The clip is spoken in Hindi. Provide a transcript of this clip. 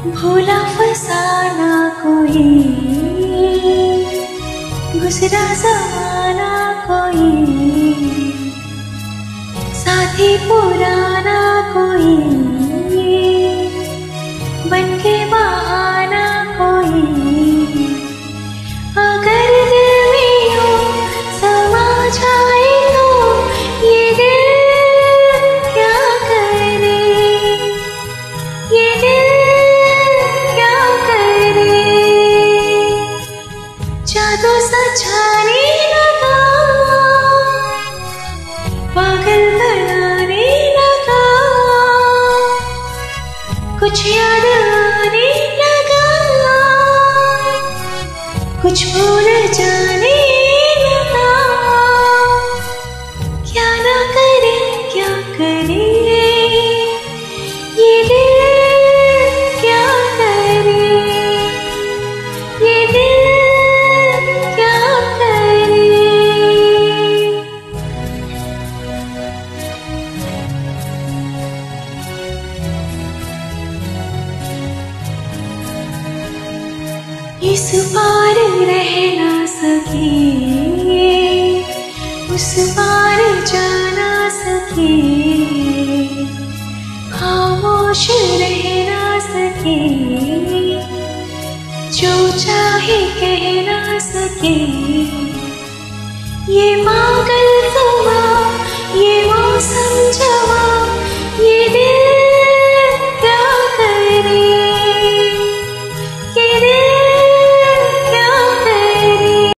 भूला फसाना कोई गुजरा जमाना कोई साथी पुराना कोई पागल कुछ याद आने लगा कुछ भूल जाने लगा क्या ना करे क्या करे? इस पार रह ना सके। उस पार जा ना सके। खामोश रह ना सके। जो चाहे कह ना सके। ये पागल